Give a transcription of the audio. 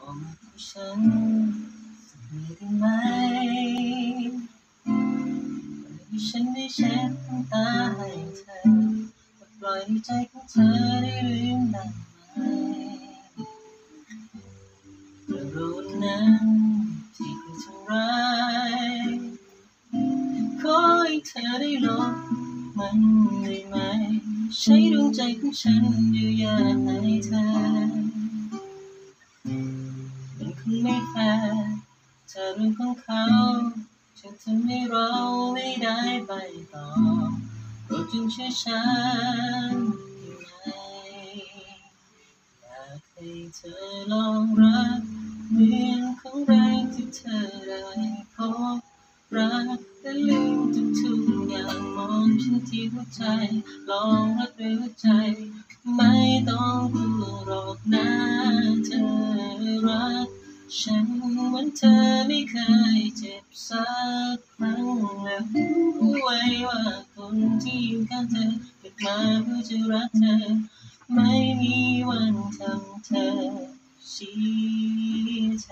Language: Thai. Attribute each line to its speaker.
Speaker 1: บอกฉันสักนิดได้ไหมให้ฉันได้เช็ดน้ำตาให้เธอปล่อยให้ใจของเธอได้ลืมได้ไหมเรื่องรู้นั้นที่เคยทำร้ายขอให้เธอได้ลบมันได้ไหม ใช้ดวงใจของฉันเยียวยาให้เธอ ไม่แฟร์ถ้าเรื่งของเขาจะทำให้เราไม่ได้ไปต่อโปรดจงเชื่อฉันได้ไหมอยากให้เธอลองรักเหมือนครั้งแรกที่เธอได้พบรักและลืมทุกๆอย่างมองฉันที่หัวใจ ลองรักด้วยหัวใจ ไม่ต้องกลัวหรอกนะ ฉันเหมือนเธอไม่เคยเจ็บสักครั้งและรู้ไว้ว่าคนที่อยู่ข้างเธอเกิดมาเพื่อจะรักเธอ ไม่มีวันทำเธอเสียใจ